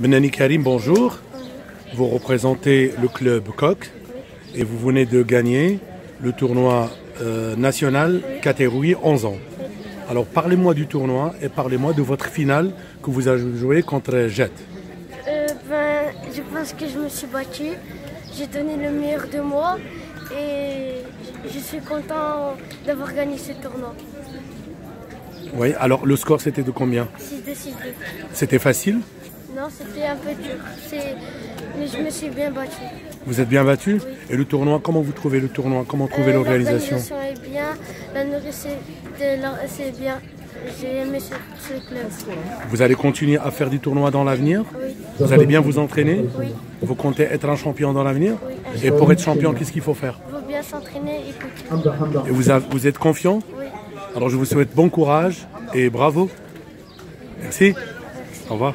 Benani Karim, bonjour. Vous représentez le club Coq et vous venez de gagner le tournoi euh, national catégorie 11 ans. Alors parlez-moi du tournoi et parlez-moi de votre finale que vous avez joué contre Jet. Euh, ben, je pense que je me suis battu. J'ai donné le meilleur de moi et je suis content d'avoir gagné ce tournoi. Oui, alors le score c'était de combien? 6 de 6 C'était facile? Non, c'était un peu dur. Mais je me suis bien battu. Vous êtes bien battu Et le tournoi, comment vous trouvez le tournoi Comment trouvez Euh, l'organisation L'organisation est bien, la nourriture c'est bien. J'ai aimé ce, ce club. Vous allez continuer à faire du tournoi dans l'avenir Oui, Vous allez bien vous entraîner oui, Vous comptez être un champion dans l'avenir oui. Et pour être champion, qu'est-ce qu'il faut faire Il faut bien s'entraîner et écouter. Et vous, avez- vous êtes confiant Oui. Alors je vous souhaite bon courage et bravo. Merci. Au revoir.